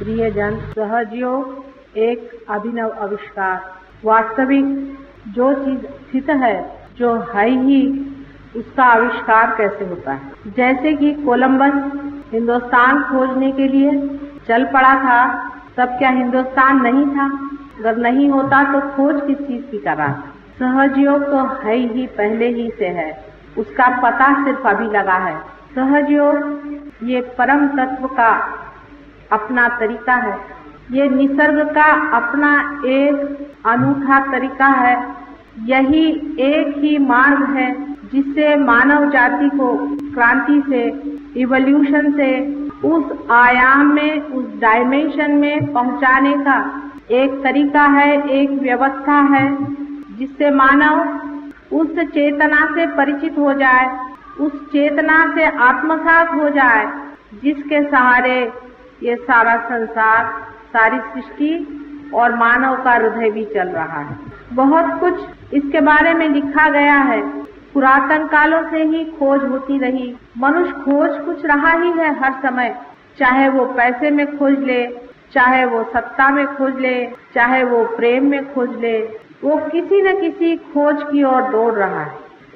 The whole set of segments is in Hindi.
प्रियजन सहजयोग एक अभिनव आविष्कार। वास्तविक जो चीज़ स्थित है, जो है ही, उसका आविष्कार कैसे होता है? जैसे कि कोलंबस हिंदुस्तान खोजने के लिए चल पड़ा था, तब क्या हिंदुस्तान नहीं था? अगर नहीं होता तो खोज किस चीज़ की कर सहजयोग तो है ही पहले ही से है, उसका पता सिर्फ़ अभी लगा है। सहजयोग ये परम तत्व का अपना तरीका है। ये निसर्ग का अपना एक अनूठा तरीका है। यही एक ही मार्ग है जिससे मानव जाति को क्रांति से इवोल्यूशन से, उस आयाम में, उस डायमेंशन में पहुँचाने का एक तरीका है, एक व्यवस्था है, जिससे मानव उस चेतना से परिचित हो जाए, उस चेतना से आत्मसात हो जाए, जिसके सहारे ये सारा संसार, सारी सृष्टि और मानव का हृदय भी चल रहा है। बहुत कुछ इसके बारे में लिखा गया है। पुरातन कालों से ही खोज होती रही। मनुष्य खोज कुछ रहा ही है हर समय। चाहे वो पैसे में खोज ले, चाहे वो सत्ता में खोज ले, चाहे वो प्रेम में खोज ले, वो किसी न किसी खोज की ओर दौड़ रहा है।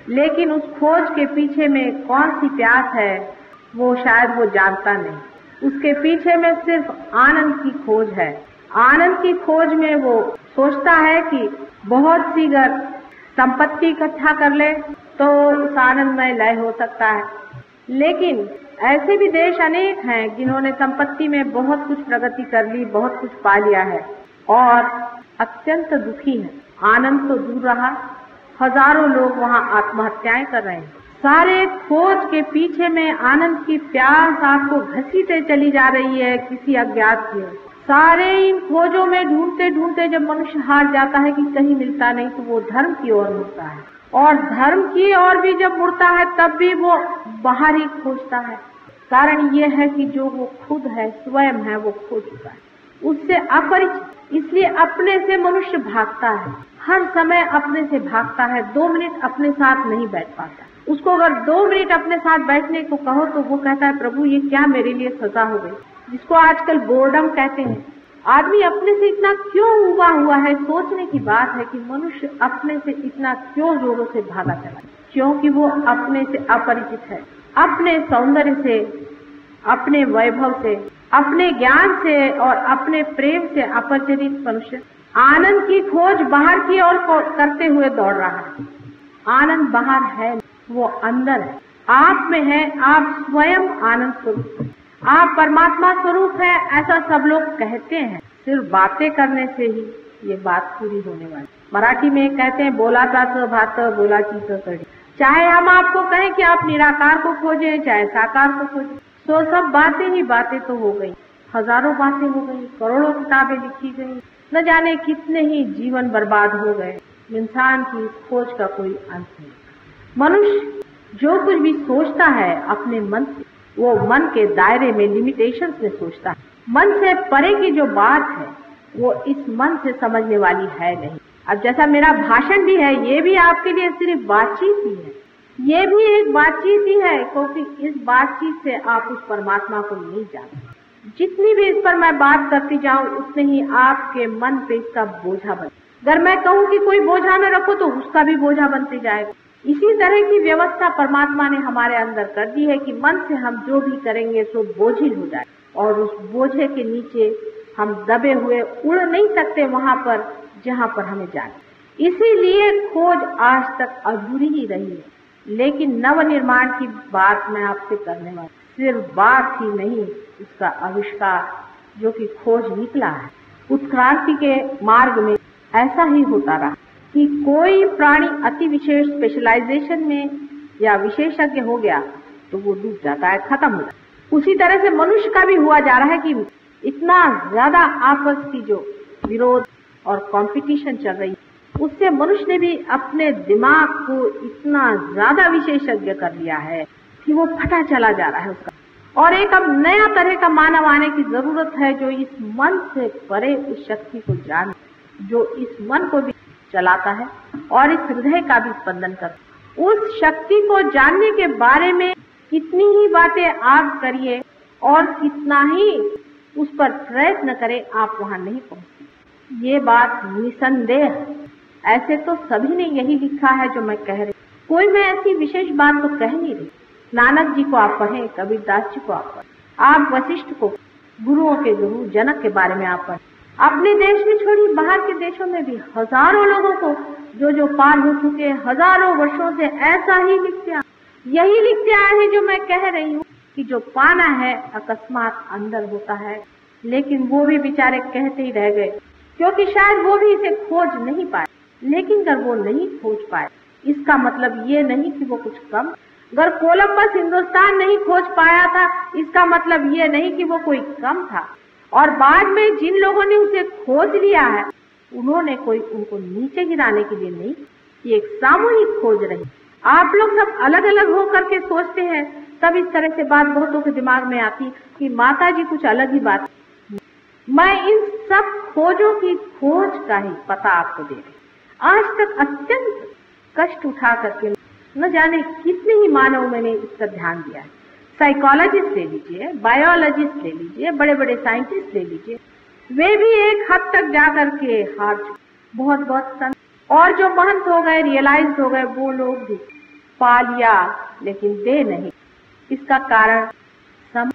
लेकिन उस खोज के पीछे में कौन सी प्यास है, वो शायद वो जानता नहीं। उसके पीछे में सिर्फ़ आनंद की खोज है। आनंद की खोज में वो सोचता है कि बहुत सी अगर संपत्ति इकट्ठा कर ले तो उस आनंद में लय हो सकता है। लेकिन ऐसे भी देश अनेक हैं जिन्होंने संपत्ति में बहुत कुछ प्रगति कर ली, बहुत कुछ पा लिया है और अत्यंत दुखी है। आनंद तो दूर रहा। हज़ारों लोग वहाँ आत्महत्याएँ कर रहे हैं। सारे खोज के पीछे में आनंद की प्यास आपको घसीटे चली जा रही है, किसी अज्ञात की सारे इन खोजों में ढूंढते ढूंढते जब मनुष्य हार जाता है कि कहीं मिलता नहीं तो वो धर्म की ओर मुड़ता है। और धर्म की ओर भी जब मुड़ता है, तब भी वो बाहर ही खोजता है। कारण ये है कि जो वो खुद है, स्वयं है, वो खो चुका है। उससे अपरिचित, इसलिए अपने से मनुष्य भागता है। हर समय अपने से भागता है, दो मिनट अपने साथ नहीं बैठ पाता। उसको अगर दो मिनट अपने साथ बैठने को कहो तो वो कहता है, प्रभु, ये क्या मेरे लिए सजा हो गई? जिसको आजकल बोर्डम कहते हैं। आदमी अपने से इतना क्यों उबा हुआ है? सोचने की बात है कि मनुष्य अपने से इतना क्यों जोरों से भागा चला? क्योंकि वो अपने से अपरिचित है। अपने सौंदर्य से, अपने वैभव से, अपने ज्ञान से और अपने प्रेम से अपरिचित मनुष्य आनंद की खोज बाहर की ओर करते हुए दौड़ रहा है। आनंद बाहर है वो अंदर है। आप में है, आप स्वयं आनंद स्वरूप आप परमात्मा स्वरूप है, ऐसा सब लोग कहते हैं। सिर्फ़ बातें करने से ही ये बात पूरी होने वाली मराठी में कहते हैं, बोला था तो भात, बोला की तो कड़ी। चाहे हम आपको कहें कि आप निराकार को खोजें, चाहे साकार को खोजें तो सब बातें ही बातें तो हो गई। हज़ारों बातें हो गई, करोड़ों किताबें लिखी गई। न जाने कितने ही जीवन बर्बाद हो गए। इंसान की खोज का कोई अंत नहीं। मनुष्य जो कुछ भी सोचता है अपने मन से, वो मन के दायरे में लिमिटेशन में सोचता है। मन से परे की जो बात है, वो इस मन से समझने वाली है नहीं। अब जैसा मेरा भाषण भी है, ये भी आपके लिए सिर्फ़ बातचीत ही है। ये भी एक बातचीत ही है, क्योंकि इस बातचीत से आप उस परमात्मा को नहीं जानते। जितनी भी इस पर मैं बात करती जाऊँ, उतने ही आपके मन पे इसका बोझा बन अगर मैं कहूँ कि कोई बोझा न रखो तो उसका भी बोझा बनते जाएगा। इसी तरह की व्यवस्था परमात्मा ने हमारे अंदर कर दी है कि मन से हम जो भी करेंगे, सो बोझिल हो जाए। और उस बोझे के नीचे हम दबे हुए, उड़ नहीं सकते वहाँ पर, जहाँ पर हमें जाना इसीलिए खोज आज तक अधूरी ही रही है। लेकिन नव निर्माण की बात मैं आपसे करने वाली सिर्फ़ बात ही नहीं, उसका आविष्कार, जो कि खोज निकला है। उत्क्रांति के मार्ग में ऐसा ही होता रहा। कि कोई प्राणी अति विशेष स्पेशलाइजेशन में या विशेषज्ञ हो गया तो वो डूब जाता है, खत्म हो जाता है। उसी तरह से मनुष्य का भी हुआ जा रहा है कि इतना ज़्यादा आपस की जो विरोध और कंपटीशन चल रही है, उससे मनुष्य ने भी अपने दिमाग को इतना ज़्यादा विशेषज्ञ कर लिया है कि वो फटा चला जा रहा है उसका। और एक अब नया तरह का मानव आने की ज़रूरत है, जो इस मन से परे उस शक्ति को जान, जो इस मन को भी चलाता है और इस हृदय का भी स्पंदन करता उस शक्ति को जानने के बारे में कितनी ही बातें आप करिए और कितना ही उस पर प्रयत्न करें, आप वहाँ नहीं पहुँचते ये बात निसंदेह ऐसे तो सभी ने यही लिखा है जो मैं कह रही कोई मैं ऐसी विशेष बात तो कह नहीं रही। नानक जी को आप पढ़े, कबीरदास जी को आप पढ़े। आप वशिष्ठ को, गुरुओं के गुरु, जनक के बारे में आप पढ़े। अपने देश में छोड़ी, बाहर के देशों में भी हज़ारों लोगों को जो जो पार हो चुके हज़ारों वर्षों से ऐसा ही लिखते यही लिखते आए हैं जो मैं कह रही हूँ कि जो पाना है, अकस्मात अंदर होता है। लेकिन वो भी बेचारे कहते ही रह गए, क्योंकि शायद वो भी इसे खोज नहीं पाए। लेकिन अगर वो नहीं खोज पाए, इसका मतलब ये नहीं कि वो कुछ कम, अगर कोलम्बस हिंदुस्तान नहीं खोज पाया था, इसका मतलब ये नहीं कि वो कोई कम था। और बाद में जिन लोगों ने उसे खोज लिया है, उन्होंने कोई उनको नीचे गिराने के लिए नहीं, ये एक सामूहिक खोज रही। आप लोग सब अलग अलग होकर के सोचते हैं, तब इस तरह से बात बहुतों के दिमाग में आती कि माता जी कुछ अलग ही बात। मैं इन सब खोजों की खोज का ही पता आपको दे रही आज तक अत्यंत कष्ट उठा करके न जाने कितने ही मानव मैंने इस पर ध्यान दिया है। साइकोलॉजिस्ट ले लीजिए बायोलॉजिस्ट ले लीजिए बड़े बड़े साइंटिस्ट ले लीजिए, वे भी एक हद तक जा करके हार बहुत बहुत संत। और जो महंत हो गए रियलाइज़ हो गए, वो लोग भी पा लिया लेकिन दे नहीं। इसका कारण सम,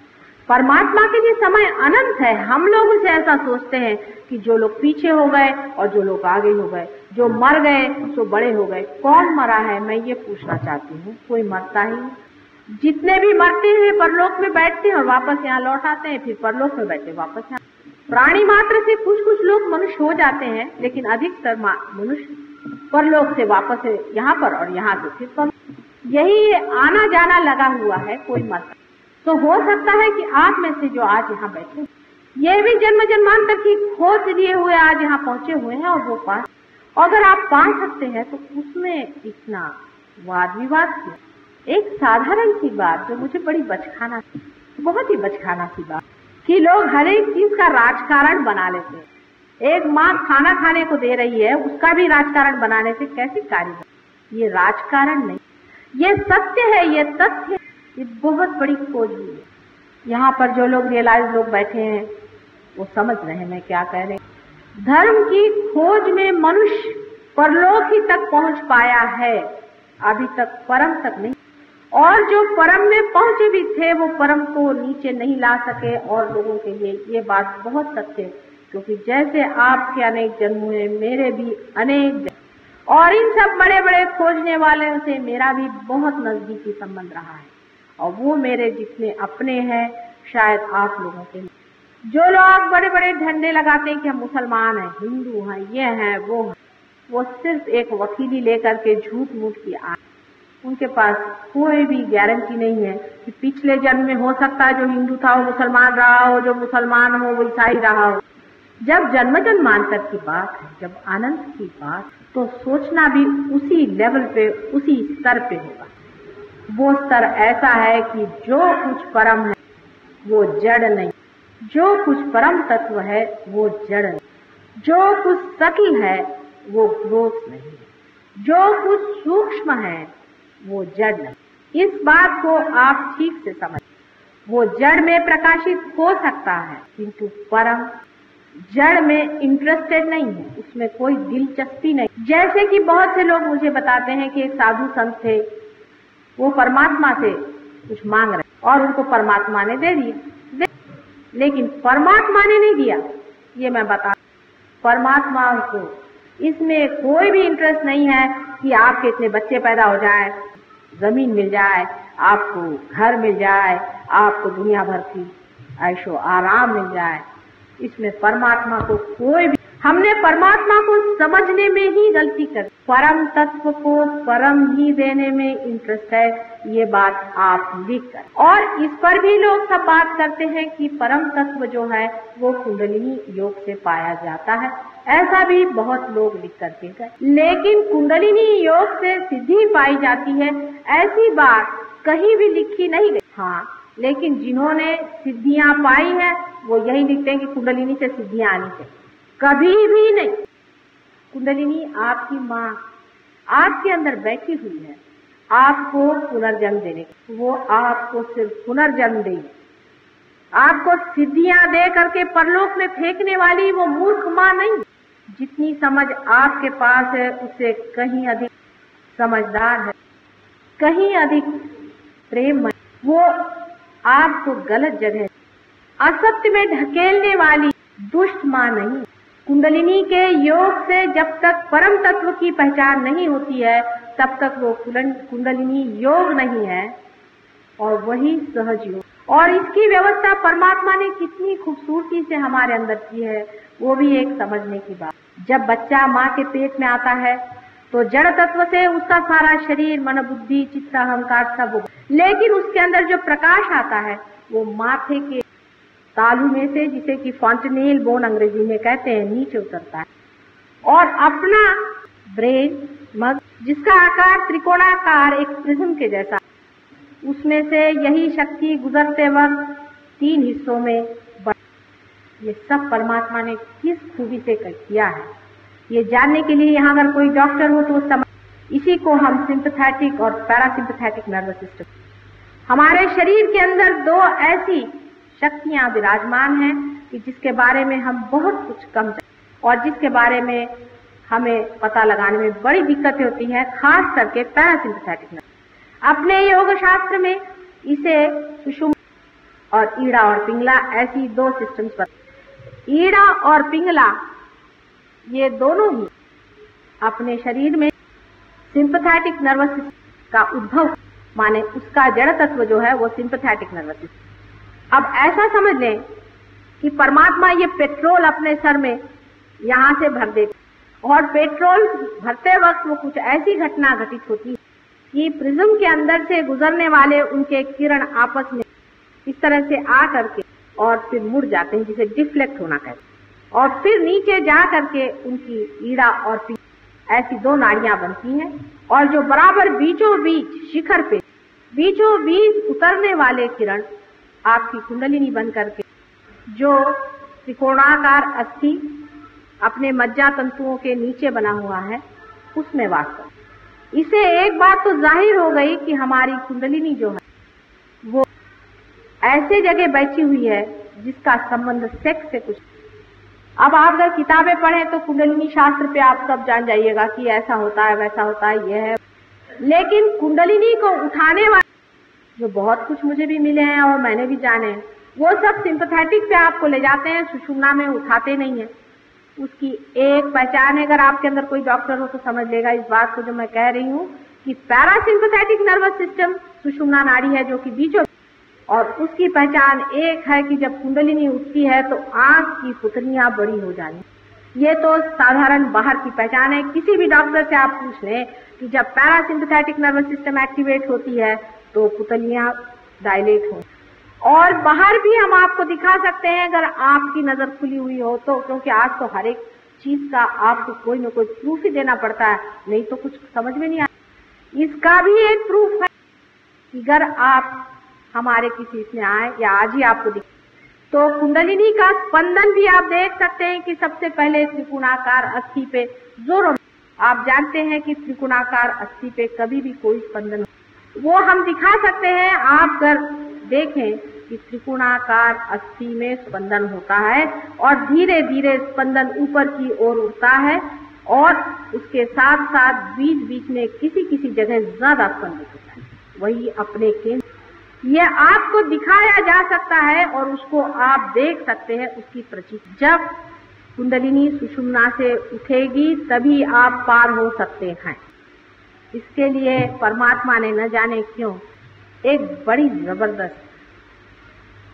परमात्मा के लिए समय अनंत है। हम लोग उसे ऐसा सोचते हैं कि जो लोग पीछे हो गए और जो लोग आगे हो गए, जो मर गए तो बड़े हो गए। कौन मरा है, मैं ये पूछना चाहती हूँ। कोई मरता ही जितने भी मरते हैं, परलोक में बैठते हैं और वापस यहाँ लौट आते हैं, फिर परलोक में बैठे, वापस यहाँ। प्राणी मात्र से कुछ कुछ लोग मनुष्य हो जाते हैं, लेकिन अधिकतर मनुष्य परलोक से वापस यहाँ पर और यहाँ से फिर पर। यही आना जाना लगा हुआ है, कोई मरता तो हो सकता है कि आप में से जो आज यहाँ बैठे, ये भी जन्म जन्मांतर की खोज लिए हुए आज यहाँ पहुँचे हुए हैं और वो पास। अगर आप पा सकते हैं तो उसमें इतना वाद विवाद क्यों? एक साधारण सी बात जो मुझे बड़ी बचखाना, बहुत ही बचखाना सी बात, कि लोग हर एक चीज़ का राजकारण बना लेते हैं। एक माँ खाना खाने को दे रही है, उसका भी राजकारण बनाने से कैसे कार्य ये राजकारण नहीं। ये सत्य है, ये तथ्य ये बहुत बड़ी खोज है। यहाँ पर जो लोग रियलाइज़ लोग बैठे हैं, वो समझ रहे हैं मैं क्या कह रहे धर्म की खोज में मनुष्य परलोक ही तक पहुँच पाया है, अभी तक, परम तक नहीं। और जो परम में पहुँचे भी थे, वो परम को नीचे नहीं ला सके। और लोगों के लिए ये बात बहुत सत्य है, क्योंकि जैसे आपके अनेक जन्म हुए मेरे भी अनेक और इन सब बड़े बड़े खोजने वाले से मेरा भी बहुत नजदीकी संबंध रहा है। और वो मेरे जितने अपने हैं, शायद आप लोगों के जो लोग बड़े बड़े झंडे लगाते हैं कि हम मुसलमान हैं, हिंदू हैं, ये हैं, वो हैं। वो सिर्फ़ एक वकीली लेकर के झूठ मूठ की आ उनके पास कोई भी गारंटी नहीं है कि पिछले जन्म में हो सकता है जो हिंदू था, वो मुसलमान रहा हो, जो मुसलमान हो, वो ईसाई रहा हो। जब जन्म जन्मांतर की बात है, जब आनंद की बात तो सोचना भी उसी लेवल पे, उसी स्तर पे होगा। वो स्तर ऐसा है कि जो कुछ परम है, वो जड़ नहीं। जो कुछ परम तत्व है, वो जड़ नहीं। जो कुछ सटल है, वो ग्रोथ नहीं जो कुछ सूक्ष्म है वो जड़ नहीं इस बात को आप ठीक से समझ। वो जड़ में प्रकाशित हो सकता है, किंतु परम जड़ में इंटरेस्टेड नहीं है। उसमें कोई दिलचस्पी नहीं। जैसे कि बहुत से लोग मुझे बताते हैं कि एक साधु संत थे, वो परमात्मा से कुछ मांग रहे और उनको परमात्मा ने दे दिया। लेकिन परमात्मा ने नहीं दिया। ये मैं बता परमात्मा को इसमें कोई भी इंटरेस्ट नहीं है कि आपके इतने बच्चे पैदा हो जाए। ज़मीन मिल जाए, आपको घर मिल जाए, आपको दुनिया भर की ऐशो आराम मिल जाए, इसमें परमात्मा को कोई भी हमने परमात्मा को समझने में ही गलती कर परम तत्व को परम ही देने में इंटरेस्ट है, ये बात आप लिख कर। और इस पर भी लोग सब बात करते हैं कि परम तत्व जो है, वो कुंडलिनी योग से पाया जाता है। ऐसा भी बहुत लोग लिख करके गए। लेकिन कुंडलिनी योग से सिद्धि पाई जाती है, ऐसी बात कहीं भी लिखी नहीं गई। हाँ लेकिन जिन्होंने सिद्धियाँ पाई है, वो यही लिखते हैं कि कुंडलिनी से सिद्धियाँ आनी चाहिए। कभी भी नहीं। कुंडलिनी आपकी माँ आपके अंदर बैठी हुई है। आपको पुनर्जन्म देने वो आपको सिर्फ़ पुनर्जन्म देगी। आपको सिद्धियाँ दे करके परलोक में फेंकने वाली वो मूर्ख माँ नहीं। जितनी समझ आपके पास है उससे कहीं अधिक समझदार है। कहीं अधिक प्रेम वो आपको गलत जगह, असत्य में ढकेलने वाली दुष्ट माँ नहीं। कुंडलिनी के योग से जब तक परम तत्व की पहचान नहीं होती है, तब तक वो कुंडलिनी योग नहीं है, और वही सहज योग। और इसकी व्यवस्था परमात्मा ने कितनी खूबसूरती से हमारे अंदर की है, वो भी एक समझने की बात। जब बच्चा माँ के पेट में आता है तो जड़ तत्व से उसका सारा शरीर, मन, बुद्धि, चित्त, अहंकार सब लेकिन उसके अंदर जो प्रकाश आता है, वो माथे के तालू में से, जिसे कि फॉन्टनेल बोन अंग्रेज़ी में कहते हैं, नीचे उतरता है। और अपना ब्रेन मग, जिसका आकार त्रिकोणाकार एक प्रिज्म के जैसा उसमें से यही शक्ति गुजरते वक्त तीन हिस्सों में ये सब परमात्मा ने किस खूबी से किया है? ये जानने के लिए यहाँ अगर कोई डॉक्टर हो तो समझ इसी को हम सिंपथेटिक और पैरासिम्पथेटिक नर्वस सिस्टम हमारे शरीर के अंदर दो ऐसी शक्तियाँ विराजमान हैं कि जिसके बारे में हम बहुत कुछ कम और जिसके बारे में हमें पता लगाने में बड़ी दिक्कतें होती हैं, खास करके पैरासिम्पथेटिक अपने योग शास्त्र में इसे सुषुम और ईड़ा और पिंगला ऐसी दो सिस्टम्स पर ईड़ा और पिंगला, ये दोनों ही अपने शरीर में सिंपथेटिक नर्वस का उद्भव माने उसका जड़ तत्व जो है वो सिंपथेटिक नर्वस सिस्टम अब ऐसा समझ लें कि परमात्मा ये पेट्रोल अपने सर में यहाँ से भर देते और पेट्रोल भरते वक्त वो कुछ ऐसी घटना घटित होती है कि प्रिज्म के अंदर से गुजरने वाले उनके किरण आपस में इस तरह से आ करके और फिर मुड़ जाते हैं, जिसे डिफ्लेक्ट होना कहते और फिर नीचे जा करके उनकी ईड़ा और ऐसी दो नाड़ियाँ बनती हैं। और जो बराबर बीचों बीच शिखर पे, बीचों बीच उतरने वाले किरण आपकी कुंडलिनी बन करके। जो त्रिकोणाकार अस्थि अपने मज्जा तंतुओं के नीचे बना हुआ है, उसमें वास कर। इसे एक बात तो ज़ाहिर हो गई कि हमारी कुंडलिनी जो है, वो ऐसे जगह बैठी हुई है जिसका संबंध सेक्स से कुछ अब आप अगर किताबें पढ़ें तो कुंडलिनी शास्त्र पे आप सब जान जाइएगा कि ऐसा होता है, वैसा होता है, यह है। लेकिन कुंडलिनी को उठाने वाले जो बहुत कुछ मुझे भी मिले हैं और मैंने भी जाने हैं। वो सब सिंपथेटिक पे आपको ले जाते हैं, सुषुम्ना में उठाते नहीं है। उसकी एक पहचान है, अगर आपके अंदर कोई डॉक्टर हो तो समझ लेगा इस बात को जो मैं कह रही हूँ कि पैरासिम्पथेटिक नर्वस सिस्टम सुषुम्ना नाड़ी है जो कि बीचों और उसकी पहचान एक है कि जब कुंडलिनी उठती है तो आँख की पुतलियाँ बड़ी हो जानी ये तो साधारण बाहर की पहचान है। किसी भी डॉक्टर से आप पूछ लें कि जब पैरासिम्पथेटिक नर्वस सिस्टम एक्टिवेट होती है तो पुतलियाँ डायलेट हो। और बाहर भी हम आपको दिखा सकते हैं, अगर आपकी नज़र खुली हुई हो तो क्योंकि आज तो हर एक चीज़ का आपको कोई ना कोई प्रूफ ही देना पड़ता है, नहीं तो कुछ समझ में नहीं आता। इसका भी एक प्रूफ है कि अगर आप हमारे किसी इसमें आए, या आज ही आपको दिख तो कुंडलिनी का स्पंदन भी आप देख सकते हैं कि सबसे पहले त्रिकोणाकार अस्थि पे ज़ोर आप जानते हैं कि त्रिकोणाकार अस्थि पे कभी भी कोई स्पंदन वो हम दिखा सकते हैं, आप अगर देखें कि त्रिकोणाकार अस्थि में स्पंदन होता है और धीरे धीरे स्पंदन ऊपर की ओर उठता है और उसके साथ साथ बीच बीच में किसी किसी जगह ज़्यादा स्पंदित होता है। वही अपने केंद्र। यह आपको दिखाया जा सकता है और उसको आप देख सकते हैं उसकी प्रचित जब कुंडलिनी सुषुम्ना से उठेगी, तभी आप पार हो सकते हैं। इसके लिए परमात्मा ने न जाने क्यों एक बड़ी ज़बरदस्त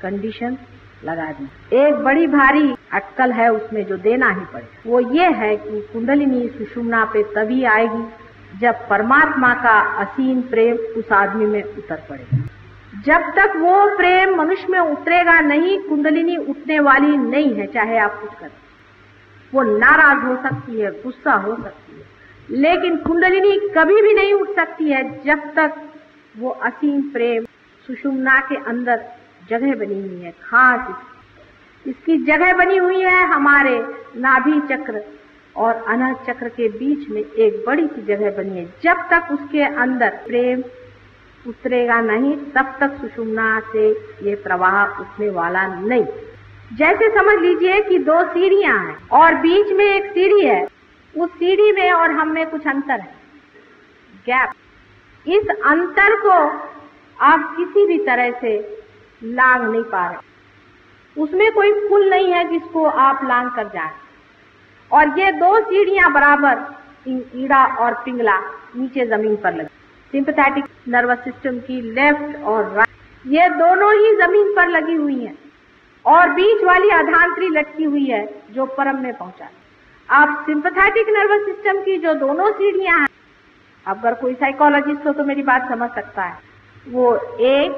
कंडीशन लगा दी। एक बड़ी भारी अटकल है उसमें जो देना ही पड़े। वो ये है कि कुंडलिनी सुषुम्ना पे तभी आएगी जब परमात्मा का असीम प्रेम उस आदमी में उतर पड़ेगा। जब तक वो प्रेम मनुष्य में उतरेगा नहीं, कुंडलिनी उठने वाली नहीं है, चाहे आप कुछ करें। वो नाराज़ हो सकती है, गुस्सा हो सकती है। लेकिन कुंडलिनी कभी भी नहीं उठ सकती है जब तक वो असीम प्रेम सुषुम्ना के अंदर जगह बनी हुई है, खास इसकी। जगह बनी हुई है हमारे नाभि चक्र और अनह चक्र के बीच में एक बड़ी सी जगह बनी है। जब तक उसके अंदर प्रेम उतरेगा नहीं, तब तक सुषुम्ना से ये प्रवाह उठने वाला नहीं। जैसे समझ लीजिए कि दो सीढ़ियाँ हैं और बीच में एक सीढ़ी है। उस सीढ़ी में और हम में कुछ अंतर है। गैप इस अंतर को आप किसी भी तरह से लांग नहीं पा रहे। उसमें कोई पुल नहीं है जिसको आप लांग कर जाए। और ये दो सीढ़ियाँ बराबर ईड़ा और पिंगला, नीचे ज़मीन पर लगी। सिंपथेटिक नर्वस सिस्टम की लेफ़्ट और राइट ये दोनों ही ज़मीन पर लगी हुई हैं। और बीच वाली अधांतरी लटकी हुई है जो परम में पहुँचा अब सिंपथेटिक नर्वस सिस्टम की जो दोनों सीढ़ियाँ हैं, अगर कोई साइकोलॉजिस्ट हो तो मेरी बात समझ सकता है। वो एक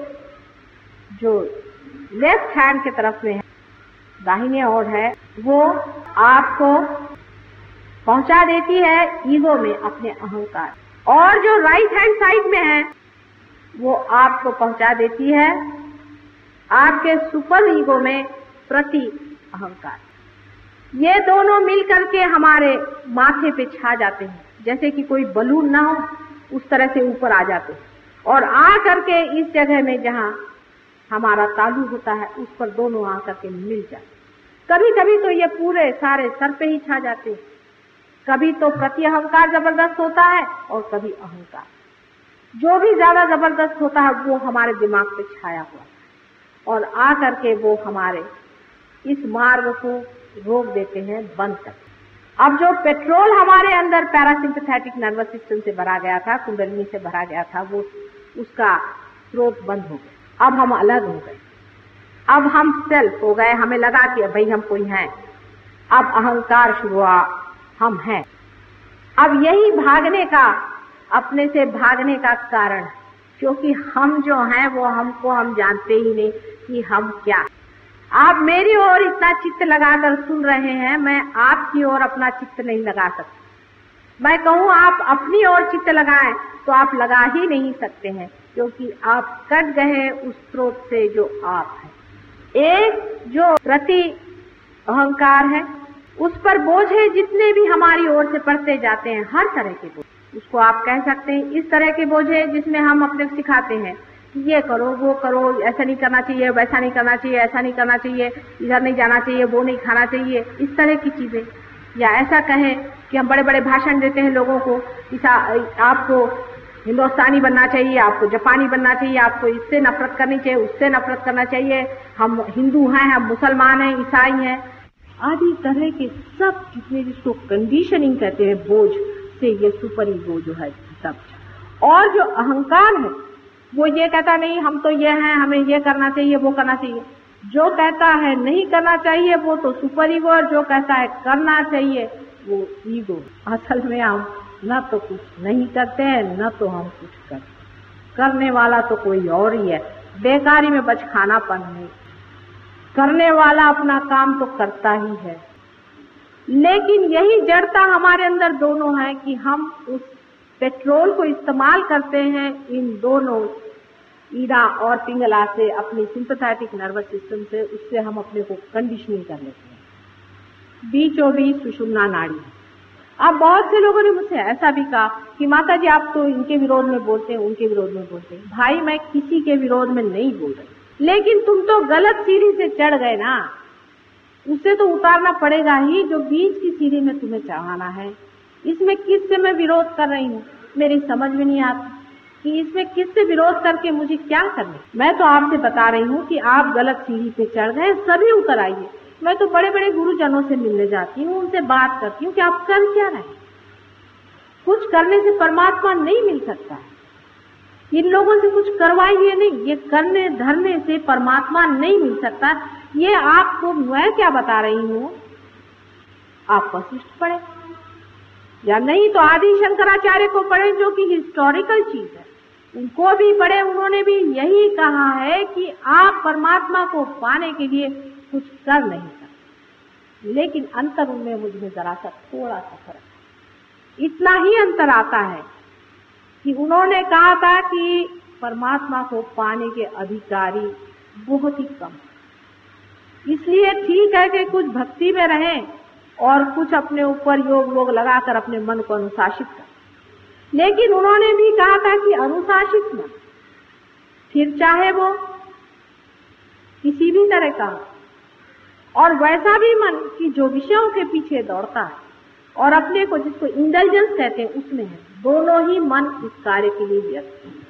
जो लेफ़्ट हैंड की तरफ़ में है, दाहिने ओर है, वो आपको पहुँचा देती है ईगो में अपने अहंकार। और जो राइट हैंड साइड में है, वो आपको पहुँचा देती है आपके सुपर ईगो में प्रति अहंकार। ये दोनों मिलकर के हमारे माथे पे छा जाते हैं। जैसे कि कोई बलून ना हो, उस तरह से ऊपर आ जाते हैं। और आ करके इस जगह में जहाँ हमारा तालु होता है, उस पर दोनों आ करके मिल जाते कभी कभी तो ये पूरे सारे सर पे ही छा जाते हैं। कभी तो प्रति अहंकार ज़बरदस्त होता है और कभी अहंकार। जो भी ज़्यादा ज़बरदस्त होता है, वो हमारे दिमाग पे छाया हुआ और आ करके वो हमारे इस मार्ग को रोक देते हैं बंद कर अब जो पेट्रोल हमारे अंदर पैरासिम्पथेटिक नर्वस सिस्टम से भरा गया था, कुंडलनी से भरा गया था, वो उसका स्रोत बंद हो गया। अब हम अलग हो गए। अब हम सेल्फ हो गए। हमें लगा कि भाई हम कोई हैं। अब अहंकार शुरू हुआ। हम हैं। अब यही भागने का, अपने से भागने का कारण क्योंकि हम जो हैं, वो हमको हम जानते ही नहीं कि हम क्या आप मेरी ओर इतना चित्त लगाकर सुन रहे हैं, मैं आपकी ओर अपना चित्त नहीं लगा सकती। मैं कहूँ, आप अपनी ओर चित्त लगाएँ तो आप लगा ही नहीं सकते हैं, क्योंकि आप कट गए उस स्रोत से जो आप है। एक जो प्रति अहंकार है, उस पर बोझ है जितने भी हमारी ओर से पढ़ते जाते हैं, हर तरह के बोझ। उसको आप कह सकते हैं, इस तरह के बोझ है जिसमें हम अपने सिखाते हैं। ये करो, वो करो, ऐसा नहीं करना चाहिए, वैसा नहीं करना चाहिए, ऐसा नहीं करना चाहिए, इधर नहीं जाना चाहिए, वो नहीं खाना चाहिए, इस तरह की चीज़ें। या ऐसा कहें कि हम बड़े बड़े भाषण देते हैं लोगों को आपको हिंदुस्तानी बनना चाहिए, आपको जापानी बनना चाहिए, आपको इससे नफरत करनी चाहिए, उससे नफरत करना चाहिए। हम हिंदू हैं, हम मुसलमान हैं, ईसाई हैं। आदि तरह के सब जितने जिसको कंडीशनिंग कहते हैं, बोझ से ये सुपर ईगो जो है सब। और जो अहंकार है वो ये कहता नहीं, हम तो ये हैं, हमें ये करना चाहिए, वो करना चाहिए। जो कहता है नहीं करना चाहिए, वो तो सुपर ईगो और जो कहता है करना चाहिए, वो ईगो। असल में हम न तो कुछ नहीं करते हैं, न तो हम कुछ करते करने वाला तो कोई और ही है। बेकारी में बच खाना पन नहीं। करने वाला अपना काम तो करता ही है। लेकिन यही जड़ता हमारे अंदर दोनों है कि हम उस पेट्रोल को इस्तेमाल करते हैं इन दोनों ईड़ा और पिंगला से अपनी सिंपथेटिक नर्वस सिस्टम से, उससे हम अपने को कंडीशनिंग कर लेते हैं। बीचों बीच सुषुम्ना नाड़ी। अब बहुत से लोगों ने मुझसे ऐसा भी कहा कि माता जी आप तो इनके विरोध में बोलते हैं, उनके विरोध में बोलते हैं। भाई, मैं किसी के विरोध में नहीं बोल रही। लेकिन तुम तो गलत सीढ़ी से चढ़ गए ना। उसे तो उतारना पड़ेगा ही जो बीच की सीढ़ी में तुम्हें चढ़ाना है। इसमें किससे मैं विरोध कर रही हूँ? मेरी समझ में नहीं आती कि इसमें किससे विरोध करके मुझे क्या करना मैं तो आपसे बता रही हूँ कि आप गलत सीढ़ी पे चढ़ गए, सभी उतर आइए। मैं तो बड़े बड़े गुरुजनों से मिलने जाती हूँ, उनसे बात करती हूँ कि आप कर क्या रहे कुछ करने से परमात्मा नहीं मिल सकता है। इन लोगों से कुछ करवाइए नहीं, ये करने, धरने से परमात्मा नहीं मिल सकता। ये आपको मैं क्या बता रही हूँ? आप वशिष्ठ पढ़े या नहीं तो आदि शंकराचार्य को पढ़े, जो कि हिस्टोरिकल चीज़ है। उनको भी पढ़े, उन्होंने भी यही कहा है कि आप परमात्मा को पाने के लिए कुछ कर नहीं सकते। लेकिन अंतर उनमें मुझमें जरा सा थोड़ा सा फ़र्क इतना ही अंतर आता है कि उन्होंने कहा था कि परमात्मा को पाने के अधिकारी बहुत ही कम इसलिए ठीक है कि कुछ भक्ति में रहें और कुछ अपने ऊपर योग वोग लगाकर अपने मन को अनुशासित कर। लेकिन उन्होंने भी कहा था कि अनुशासित न। फिर चाहे वो किसी भी तरह का और वैसा भी मन कि जो विषयों के पीछे दौड़ता है और अपने को जिसको इंटेलिजेंस कहते हैं, उसमें है। दोनों ही मन इस कार्य के लिए व्यक्त है।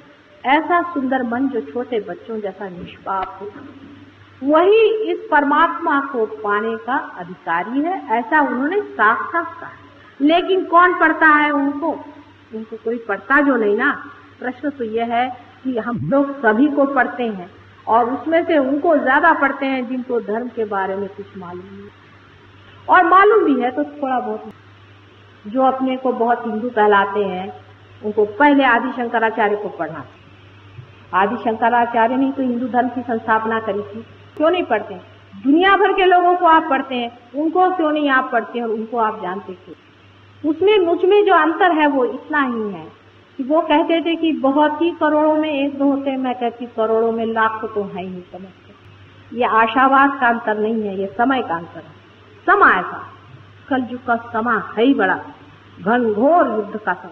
ऐसा सुंदर मन जो छोटे बच्चों जैसा निष्पाप हो। वही इस परमात्मा को पाने का अधिकारी है, ऐसा उन्होंने साफ़ साफ़ कहा लेकिन कौन पढ़ता है उनको? उनको कोई पढ़ता जो नहीं ना। प्रश्न तो यह है कि हम लोग सभी को पढ़ते हैं और उसमें से उनको ज़्यादा पढ़ते हैं जिनको धर्म के बारे में कुछ मालूम नहीं। और मालूम भी है तो थोड़ा बहुत जो अपने को बहुत हिंदू कहलाते हैं, उनको पहले आदि शंकराचार्य को पढ़ना आदि शंकराचार्य ने तो हिंदू धर्म की संस्थापना करी थी। क्यों नहीं पढ़ते? दुनिया भर के लोगों को आप पढ़ते हैं, उनको क्यों नहीं आप पढ़ते और उनको आप जानते क्यों? उसमें, मुझमें जो अंतर है वो इतना ही है कि वो कहते थे कि बहुत ही करोड़ों में एक दो होते मैं कहती करोड़ों में लाख तो है ही समझते ये आशावाद का अंतर नहीं है, ये समय का अंतर है। समय ऐसा कल कलयुग का समय है ही बड़ा। घनघोर युद्ध का समय।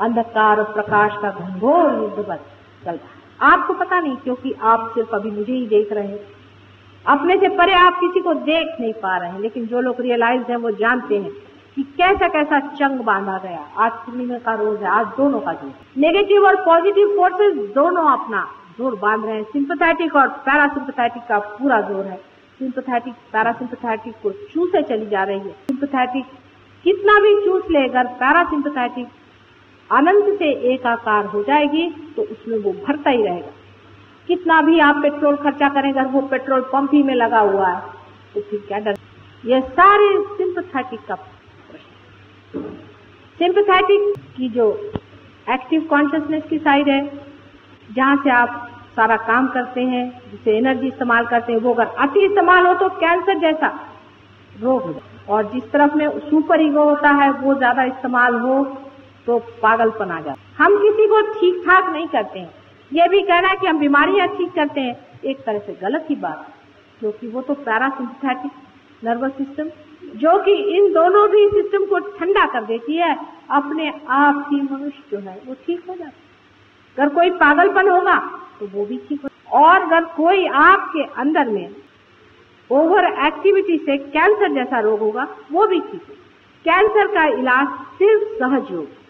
अंधकार और प्रकाश का घनघोर युद्ध बस चल रहा है। आपको पता नहीं, क्योंकि आप सिर्फ़ अभी मुझे ही देख रहे हैं। अपने से परे आप किसी को देख नहीं पा रहे हैं, लेकिन जो लोग रियलाइज़ हैं, वो जानते हैं कि कैसा कैसा चंग बांधा गया। आज पूर्णिमा का रोज है, आज दोनों का ज़ोर नेगेटिव और पॉजिटिव फोर्सेस दोनों अपना ज़ोर बाँध रहे हैं। सिंपथेटिक और पैरासिम्पथेटिक का पूरा ज़ोर है। सिंपथेटिक पैरासिम्पथेटिक को चूसे चली जा रही है। सिंपथेटिक कितना भी चूस ले, अगर पैरासिम्पथेटिक अनंत से एक आकार हो जाएगी तो उसमें वो भरता ही रहेगा। कितना भी आप पेट्रोल खर्चा करें, अगर वो पेट्रोल पंप ही में लगा हुआ है तो फिर क्या डर? ये सारे सिंपथेटिक का सिंपथेटिक की जो एक्टिव कॉन्शियसनेस की साइड है, जहाँ से आप सारा काम करते हैं, जिसे एनर्जी इस्तेमाल करते हैं, वो अगर अति इस्तेमाल हो तो कैंसर जैसा रोग हो। और जिस तरफ़ में सुपर ईगो होता है, वो ज़्यादा इस्तेमाल हो तो पागलपन आ जाता हम किसी को ठीक ठाक नहीं करते हैं। ये भी कहना है कि हम बीमारियाँ ठीक करते हैं। एक तरह से गलत ही बात क्योंकि वो तो पैरासिम्पथेटिक नर्वस सिस्टम जो कि इन दोनों भी सिस्टम को ठंडा कर देती है। अपने आप ही मनुष्य जो है, वो ठीक हो जाता अगर कोई पागलपन होगा तो वो भी ठीक हो और अगर कोई आपके अंदर में ओवर एक्टिविटी से कैंसर जैसा रोग होगा, वो भी ठीक कैंसर का इलाज सिर्फ़ सहज योग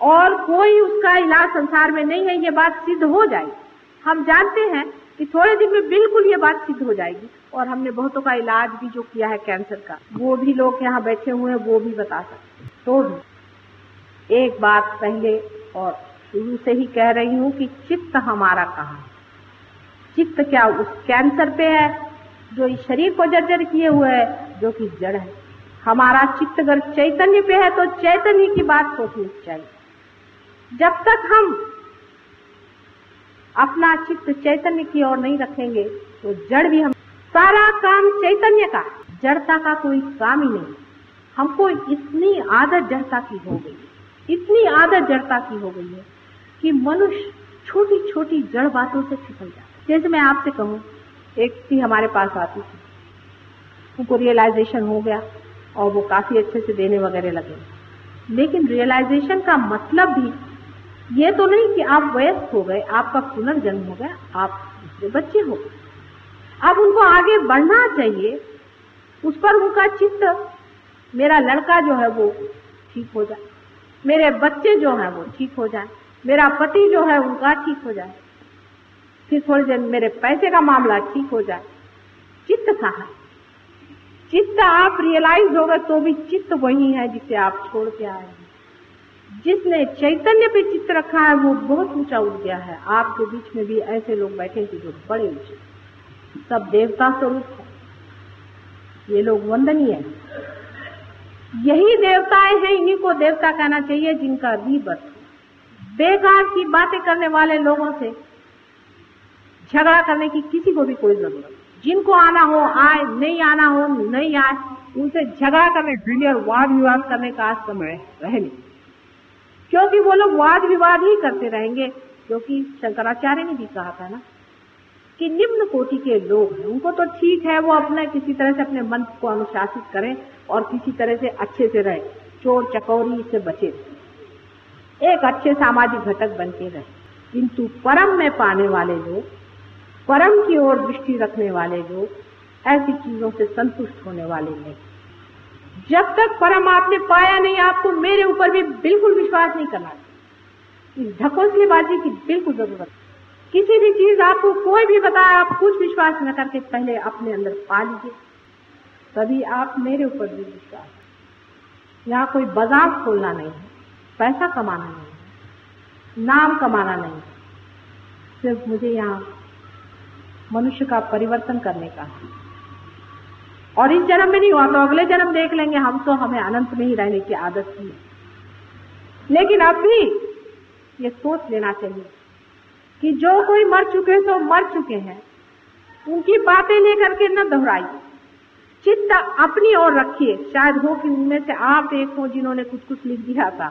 और कोई उसका इलाज संसार में नहीं है, ये बात सिद्ध हो जाएगी। हम जानते हैं कि थोड़े दिन में बिल्कुल ये बात सिद्ध हो जाएगी और हमने बहुतों का इलाज भी जो किया है कैंसर का, वो भी लोग यहाँ बैठे हुए हैं, वो भी बता सकते तो एक बात पहले और शुरू से ही कह रही हूँ कि चित्त हमारा कहाँ चित्त क्या उस कैंसर पे है जो इस शरीर को जर्जर किए हुए है, जो कि जड़ है? हमारा चित्त अगर चैतन्य पे है तो चैतन्य की बात सोचनी चाहिए। जब तक हम अपना चित्त चैतन्य की ओर नहीं रखेंगे तो जड़ भी हम सारा काम चैतन्य का, जड़ता का कोई काम ही नहीं। हमको इतनी आदत जड़ता की हो गई, इतनी आदत जड़ता की हो गई है कि मनुष्य छोटी छोटी जड़ बातों से फिसल जाता जैसे मैं आपसे कहूँ, एक थी हमारे पास आती थी। उनको रियलाइजेशन हो गया और वो काफ़ी अच्छे से देने वगैरह लगे। लेकिन रियलाइजेशन का मतलब भी ये तो नहीं कि आप वयस्क हो गए, आपका पुनर्जन्म हो गया, आप दूसरे बच्चे हो गए। अब उनको आगे बढ़ना चाहिए, उस पर उनका चित्त, मेरा लड़का जो है वो ठीक हो जाए, मेरे बच्चे जो है वो ठीक हो जाए, मेरा पति जो है उनका ठीक हो जाए, फिर थोड़ी देर मेरे पैसे का मामला ठीक हो जाए। चित्त कहा चित्त आप रियलाइज़ होगा तो भी चित्त वही है जिसे आप छोड़ के आए जिसने चैतन्य पे चित्त रखा है, वो बहुत ऊँचा उठ गया है। आपके बीच में भी ऐसे लोग बैठे थे जो बड़े ऊँचे। सब देवता स्वरूप है। ये लोग वंदनीय है। यही देवताएँ हैं, इन्हीं को देवता कहना चाहिए जिनका रीबर्थ बेकार की बातें करने वाले लोगों से झगड़ा करने की किसी को भी कोई ज़रूरत जिनको आना हो, आए। नहीं आना हो, नहीं आए। उनसे झगड़ा करने और वाद विवाद करने का आज समय रहे नहीं। क्योंकि वो लोग वाद विवाद ही करते रहेंगे क्योंकि शंकराचार्य ने भी कहा था ना, कि निम्न कोटि के लोग हैं, उनको तो ठीक है, वो अपने किसी तरह से अपने मन को अनुशासित करें और किसी तरह से अच्छे से रहे, चोर चकौरी से बचे एक अच्छे सामाजिक घटक बन के रहे। किंतु परम में पाने वाले लोग, परम की ओर दृष्टि रखने वाले लोग, ऐसी चीज़ों से संतुष्ट होने वाले नहीं। जब तक परम आपने पाया नहीं, आपको मेरे ऊपर भी बिल्कुल विश्वास नहीं करना इस ढकोसलेबाजी की बिल्कुल ज़रूरत किसी भी चीज़ आपको कोई भी बताए, आप कुछ विश्वास न करके पहले अपने अंदर पा लीजिए। तभी आप मेरे ऊपर भी विश्वास यहाँ कोई बाज़ार खोलना नहीं है, पैसा कमाना नहीं है, नाम कमाना नहीं है। सिर्फ़ मुझे यहाँ मनुष्य का परिवर्तन करने का है। और इस जन्म में नहीं हुआ तो अगले जन्म देख लेंगे हम तो हमें अनंत में ही रहने की आदत थी। लेकिन अब भी ये सोच लेना चाहिए कि जो कोई मर चुके हैं तो मर चुके हैं। उनकी बातें लेकर के न दोहराइए। चित्त अपनी ओर रखिए। शायद हो कि उनमें से आप एक हो जिन्होंने कुछ कुछ लिख दिया था।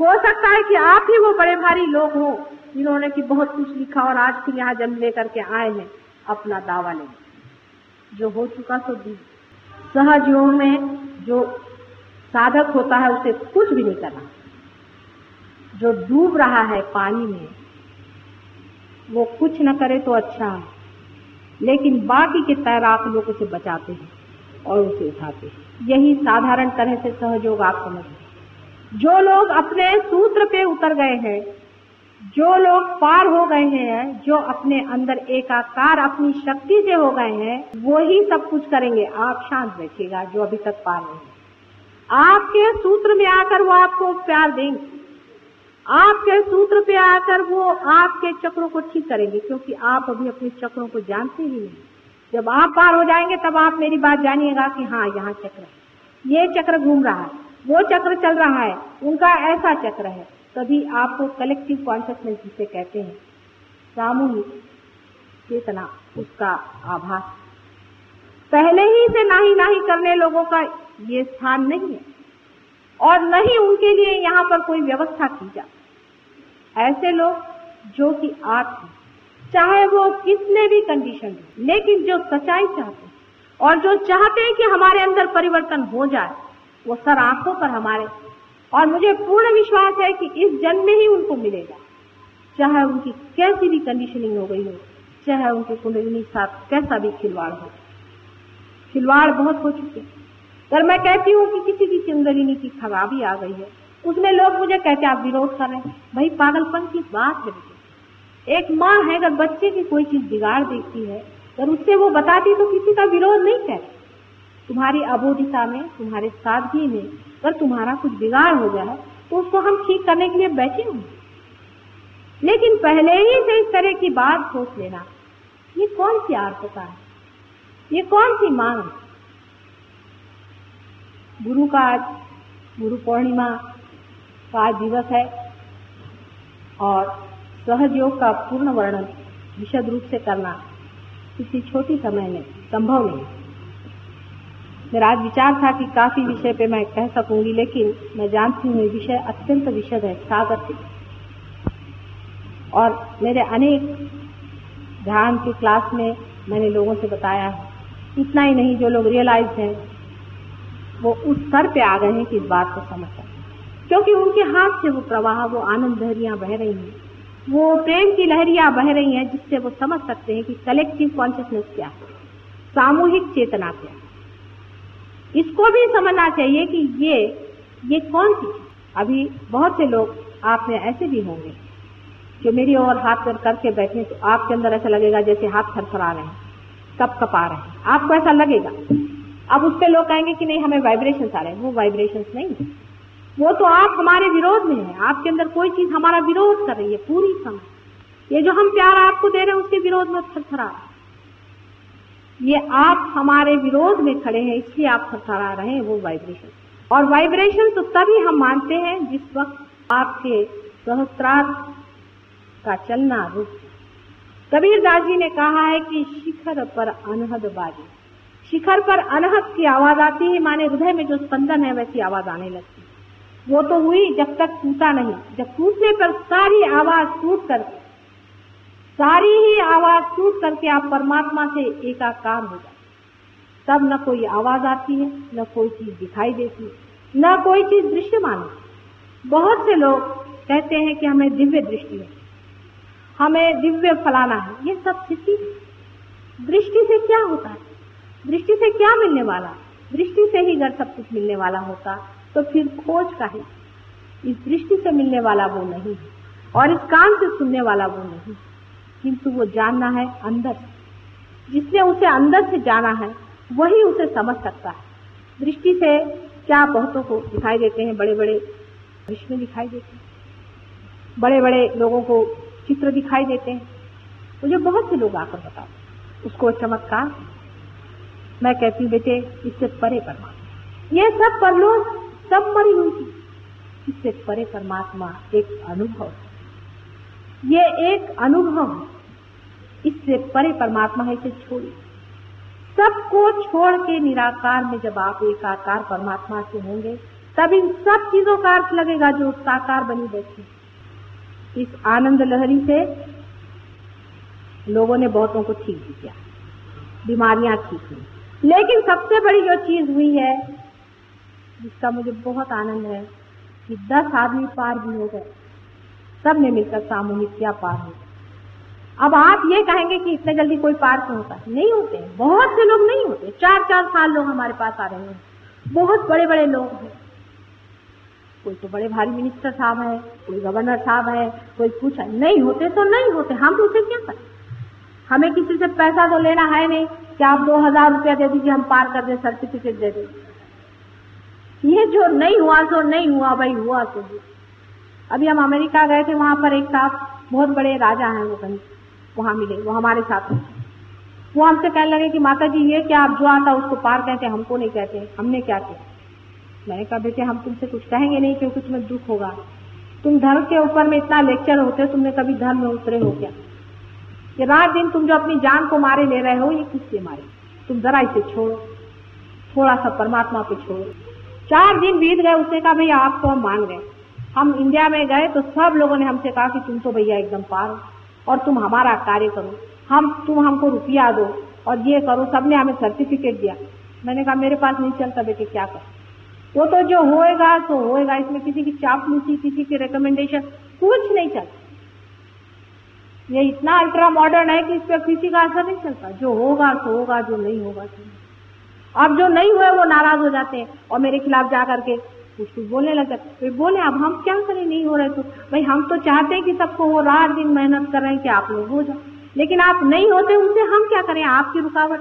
हो सकता है कि आप ही वो बड़े भारी लोग हो जिन्होंने कि बहुत कुछ लिखा और आज फिर यहाँ जन्म लेकर के आए हैं, अपना दावा लेने। जो हो चुका तो सहज योग में जो साधक होता है, उसे कुछ भी नहीं करना। जो डूब रहा है पानी में, वो कुछ न करे तो अच्छा। है लेकिन बाकी के तैराक लोग उसे बचाते हैं और उसे उठाते हैं। यही साधारण तरह से सहयोग आप समझ जो लोग अपने सूत्र पे उतर गए हैं जो लोग पार हो गए हैं, जो अपने अंदर एकाकार, अपनी शक्ति से हो गए हैं वो ही सब कुछ करेंगे। आप शांत बैठिएगा, जो अभी तक पार नहीं आपके सूत्र में आकर वो आपको प्यार देंगे। आपके सूत्र पे आकर वो आपके चक्रों को ठीक करेंगे, क्योंकि आप अभी अपने चक्रों को जानते ही नहीं। जब आप पार हो जाएँगे, तब आप मेरी बात जानिएगा कि हाँ यहाँ चक्र है। ये चक्र घूम रहा है। वो चक्र चल रहा है। उनका ऐसा चक्र है। तभी आपको कलेक्टिव कॉन्शियसनेस जिसे कहते हैं, सामूहिक चेतना, उसका आभास। पहले ही से नाही नाही करने लोगों का ये स्थान नहीं है, और न ही उनके लिए यहाँ पर कोई व्यवस्था की जाए ऐसे लोग जो कि आप हैं, चाहे वो कितने भी कंडीशन हो, लेकिन जो सच्चाई चाहते हैं, और जो चाहते हैं कि हमारे अंदर परिवर्तन हो जाए, वो सर आँखों पर हमारे और मुझे पूर्ण विश्वास है कि इस जन्म में ही उनको मिलेगा। चाहे उनकी कैसी भी कंडीशनिंग हो गई हो, चाहे उनके कुंडलिनी साथ कैसा भी खिलवाड़ हो। खिलवाड़ बहुत हो चुके अगर मैं कहती हूँ कि किसी की कुंडलिनी की खराबी आ गई है, उसमें लोग मुझे कहते आप विरोध कर रहे हैं। भाई, पागलपन की बात है एक माँ है, अगर बच्चे की कोई चीज़ बिगाड़ देती है, अगर उससे वो बताती तो किसी का विरोध नहीं कहती तुम्हारी अबोधिता में, तुम्हारे सादगी में, अगर तुम्हारा कुछ बिगाड़ हो जाए तो उसको हम ठीक करने के लिए बैठे होंगे लेकिन पहले ही से इस तरह की बात सोच लेना, ये कौन सी आर्थता है? ये कौन सी मांग गुरु का आज, गुरु पूर्णिमा का आज दिवस है, और सहज योग का पूर्ण वर्णन विशद रूप से करना किसी छोटी समय में संभव नहीं मेरा आज विचार था कि काफ़ी विषय पे मैं कह सकूँगी, लेकिन मैं जानती हूँ विषय अत्यंत विशद है सागर और मेरे अनेक ध्यान की क्लास में मैंने लोगों से बताया है, इतना ही नहीं जो लोग रियलाइज़ हैं, वो उस स्तर पे आ गए हैं कि इस बात को समझ सकते क्योंकि उनके हाथ से वो प्रवाह, वो आनंद लहरियाँ बह रही हैं, वो प्रेम की लहरियाँ बह रही हैं, जिससे वो समझ सकते हैं कि कलेक्टिव कॉन्शियसनेस क्या है, सामूहिक चेतना क्या है। इसको भी समझना चाहिए कि ये ये कौन सी अभी बहुत से लोग आप में ऐसे भी होंगे जो मेरी ओर हाथ कर करके बैठे तो आपके अंदर ऐसा लगेगा जैसे हाथ थरथरा रहे हैं, कप कपा रहे हैं। आपको ऐसा लगेगा। अब उस पर लोग कहेंगे कि नहीं, हमें वाइब्रेशन आ रहे हैं। वो वाइब्रेशन नहीं है। वो तो आप हमारे विरोध में है। आपके अंदर कोई चीज़ हमारा विरोध कर रही है पूरी समय। ये जो हम प्यार आपको दे रहे हैं, उसके विरोध में थरथरा ये आप हमारे विरोध में खड़े हैं, इसलिए आप थरथरा रहे हैं वो वाइब्रेशन और वाइब्रेशन तो तभी हम मानते हैं जिस वक्त आपके सहस्त्रार्थ का चलना रुक कबीर दास जी ने कहा है कि शिखर पर अनहद बाजी। शिखर पर अनहद की आवाज़ आती है, माने हृदय में जो स्पंदन है, वैसी आवाज़ आने लगती वो तो हुई जब तक टूटा नहीं। जब टूटने पर सारी आवाज़ टूट कर सारी ही आवाज़ टूट करके आप परमात्मा से एकाकार हो जाए तब न कोई आवाज़ आती है, न कोई चीज़ दिखाई देती है, न कोई चीज़ दृश्यमान है। बहुत से लोग कहते हैं कि हमें दिव्य दृष्टि है, हमें दिव्य फलाना है, ये सब स्थिति दृष्टि से क्या होता है? दृष्टि से क्या मिलने वाला? दृष्टि से ही अगर सब कुछ मिलने वाला होता तो फिर खोज का है। इस दृष्टि से मिलने वाला वो नहीं है, और इस कान से सुनने वाला वो नहीं किंतु वो जानना है अंदर। जिसने उसे अंदर से जाना है, वही उसे समझ सकता है। दृष्टि से क्या बहुतों को दिखाई देते हैं बड़े बड़े विष्णु दिखाई देते हैं। बड़े बड़े लोगों को चित्र दिखाई देते हैं। मुझे बहुत से लोग आकर बताते उसको चमत्कार मैं कहती हूँ, बेटे, इससे परे परमात्मा ये सब परलोक, सब मरी हुई थी इससे परे परमात्मा एक अनुभव ये एक अनुभव है इससे परे परमात्मा है इसे छोड़िए सबको छोड़ के निराकार में जब आप एक आकार परमात्मा से होंगे, तब इन सब चीज़ों का अर्थ लगेगा जो साकार बनी बैठी। इस आनंद लहरी से लोगों ने बहुतों को ठीक भी किया, बीमारियाँ ठीक हुई। लेकिन सबसे बड़ी जो चीज़ हुई है, जिसका मुझे बहुत आनंद है कि दस आदमी पार भी हो गए। सबने मिलकर सामूहिक किया पार हो अब आप ये कहेंगे कि इतने जल्दी कोई पार क्यों होता। है नहीं होते। बहुत से लोग नहीं होते। चार चार साल लोग हमारे पास आ रहे हैं। बहुत बड़े बड़े लोग हैं। कोई तो बड़े भारी मिनिस्टर साहब है, कोई गवर्नर साहब है, कोई कुछ है। नहीं होते तो नहीं होते। हम तो उसे क्या करें? हमें किसी से पैसा तो लेना है नहीं कि आप दो हज़ार रुपया दे दीजिए, हम पार कर दे सर्टिफिकेट दे दें। ये जो नहीं हुआ सो नहीं हुआ भाई हुआ तो अभी हम अमेरिका गए थे, वहाँ पर एक साहब, बहुत बड़े राजा हैं वो कहीं वहाँ मिले, वो हमारे साथ वो हमसे कहने लगे कि माता जी ये क्या आप जो आता उसको पार कहते हमको नहीं कहते, हमने क्या किया? मैंने कहा, बेटे, हम तुमसे कुछ कहेंगे नहीं, क्योंकि तुम्हें दुख होगा। तुम धर्म के ऊपर में इतना लेक्चर होते, तुमने कभी धर्म में उतरे हो क्या? ये रात दिन तुम जो अपनी जान को मारे ले रहे हो, ये किससे मारे? तुम जरा इसे छोड़ो, थोड़ा सा परमात्मा पे छोड़ो। चार दिन बीत गए, उसने कहा, भैया, आपको हम मान गए हम इंडिया में गए तो सब लोगों ने हमसे कहा कि तुम तो भैया एकदम पार और तुम हमारा कार्य करो। हम, तुम हमको रुपया दो और ये करो, सबने हमें सर्टिफिकेट दिया। मैंने कहा, मेरे पास नहीं चलता बेटे, क्या कर? वो तो जो होएगा तो होएगा। इसमें किसी की चाप चापलूसी किसी की रिकमेंडेशन कुछ नहीं चलता। ये इतना अल्ट्रा मॉडर्न है कि इस पर किसी का असर नहीं चलता। जो होगा तो होगा, जो नहीं होगा तो अब जो नहीं हुए, वो नाराज़ हो जाते हैं और मेरे खिलाफ जा करके कुछ कुछ बोलने लग जाते फिर बोले, अब हम क्या करें? नहीं हो रहे तो भाई, हम तो चाहते हैं कि सबको वो रात दिन मेहनत कर रहे हैं कि आप लोग हो जाओ। लेकिन आप नहीं होते, उनसे हम क्या करें? आपकी रुकावट।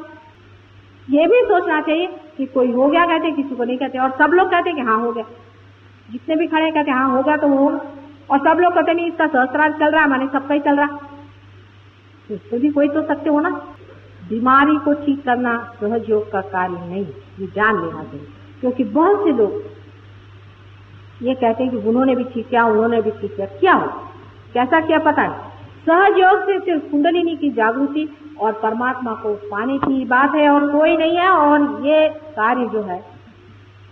ये भी सोचना चाहिए कि कोई हो गया, कहते किसी को नहीं कहते। और सब लोग कहते कि हाँ हो गया। जितने भी खड़े कहते हाँ हो गया तो वो और सब लोग कहते नहीं, इसका सहस्त्रार्थ चल रहा है, माने सबका ही चल रहा तो इससे भी कोई तो सत्य होना। बीमारी को ठीक करना सहयोग का कार्य नहीं, ये जान लेना चाहिए। क्योंकि बहुत से लोग ये कहते हैं कि उन्होंने भी ठीक किया, उन्होंने भी ठीक किया। क्या हो कैसा किया पता है सहयोग से सिर्फ़ कुंडलिनी की जागृति और परमात्मा को पाने की बात है और कोई नहीं है और ये कार्य जो है,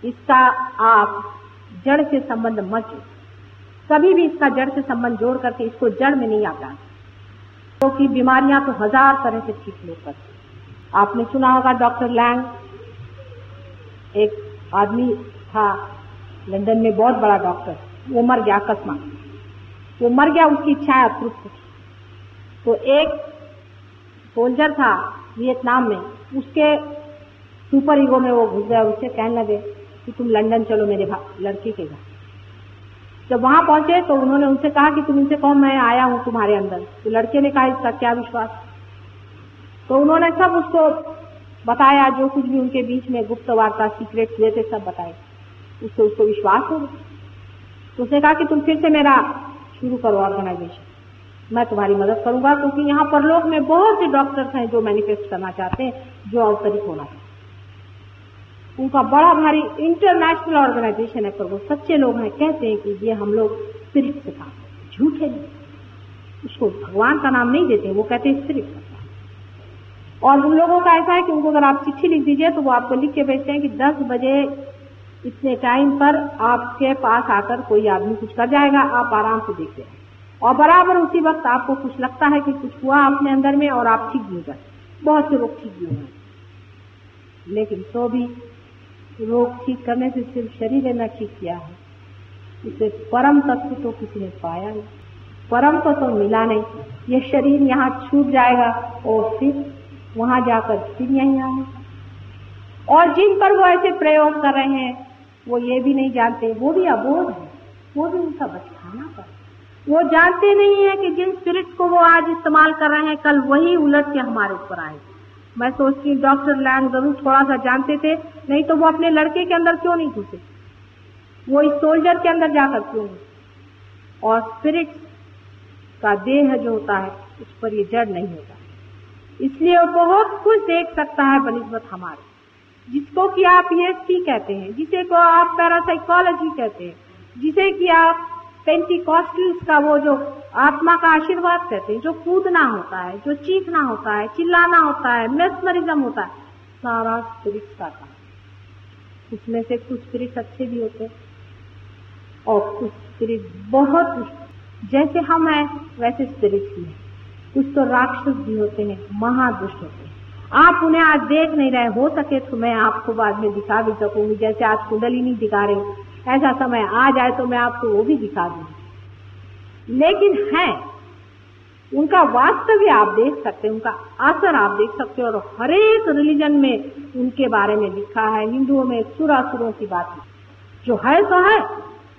इसका आप जड़ से संबंध मत कभी भी इसका जड़ से संबंध जोड़ करके इसको जड़ में नहीं आता क्योंकि तो बीमारियाँ तो हज़ार तरह से ठीक लोग करते। आपने सुना होगा डॉक्टर लैंग, एक आदमी था लंदन में बहुत बड़ा डॉक्टर, वो मर गया अकस्मात। वो मर गया, उसकी इच्छा अतृप्त। थी तो एक सोल्जर था वियतनाम में, उसके सुपर ईगो में वो घुस गया उससे कहने लगे कि तुम लंदन चलो मेरे लड़के के घर। जब वहाँ पहुँचे तो उन्होंने उनसे कहा कि तुम इनसे कहो मैं आया हूँ तुम्हारे अंदर। तो लड़के ने कहा, इसका क्या विश्वास? तो उन्होंने सब उसको बताया, जो कुछ भी उनके बीच में गुप्त वार्ता सीक्रेट हुए थे, सब बताए। उससे उसको विश्वास हो गया। तो उसने कहा कि तुम फिर से मेरा शुरू करो ऑर्गेनाइजेशन मैं तुम्हारी मदद करूँगा, क्योंकि यहाँ पर लोग में बहुत से डॉक्टर्स हैं जो मैनिफेस्ट करना चाहते हैं, जो अवतरित होना चाहते उनका बड़ा भारी इंटरनेशनल ऑर्गेनाइजेशन है, पर वो सच्चे लोग हैं, कहते हैं कि ये हम लोग स्पिरिट से काम झूठे नहीं। उसको भगवान का नाम नहीं देते, वो कहते हैं स्पिरिट का और उन लोगों का ऐसा है कि उनको अगर आप चिट्ठी लिख दीजिए तो वो आपको लिख के भेजते हैं कि 10 बजे इतने टाइम पर आपके पास आकर कोई आदमी कुछ कर जाएगा, आप आराम से देखते हैं। और बराबर उसी वक्त आपको कुछ लगता है कि कुछ हुआ अपने अंदर में और आप ठीक भी हो जाए बहुत से लोग ठीक भी हुए लेकिन तो भी रोग ठीक करने से सिर्फ़ शरीर ने ठीक किया है। इसे परम तत्व तो किसी ने पाया नहीं। परम को तो मिला नहीं। ये शरीर यहाँ छूट जाएगा और फिर वहाँ जाकर फिर यहीं आएगा। और जिन पर वो ऐसे प्रयोग कर रहे हैं वो ये भी नहीं जानते, वो भी अबोध है, वो भी उनका बचकाना पर वो जानते नहीं है कि जिन स्पिरिट को वो आज इस्तेमाल कर रहे हैं, कल वही उलट के हमारे ऊपर आए। मैं सोचती हूँ, डॉक्टर लैंग ज़रूर थोड़ा सा जानते थे, नहीं तो वो अपने लड़के के अंदर क्यों नहीं घुसे? वो इस सोल्जर के अंदर जाकर क्यों और स्पिरिट का देह जो होता है, उस पर ये जड़ नहीं होता। इसलिए वो बहुत कुछ देख सकता है बनस्बत हमारे। जिसको कि आप पीएचडी कहते हैं, जिसे को आप पैरासाइकोलॉजी कहते हैं, जिसे कि आप पेंटिकॉस्टल्स का वो जो आत्मा का आशीर्वाद कहते हैं, जो कूदना होता है, जो चीखना होता है, चिल्लाना होता है मेस्मरिज्म होता है, सारा स्पिरिट का काम। उसमें से कुछ स्पिरिट अच्छे भी होते हैं और कुछ स्पिरिट बहुत जैसे हम हैं, वैसे स्पिरिट भी है। कुछ तो राक्षस भी होते हैं, महादुष्ट होते हैं। आप उन्हें आज देख नहीं रहे, हो सके तो मैं आपको बाद में दिखा भी सकूँगी, जैसे आज कुंडली नहीं दिखा रहे। ऐसा समय आ जाए तो मैं आपको वो भी दिखा दूँगी लेकिन है, उनका वास्तव्य आप देख सकते हैं, उनका असर आप देख सकते हो, और हर एक रिलीजन में उनके बारे में लिखा है, हिंदुओं में सुरासुरों की बात। जो है तो है।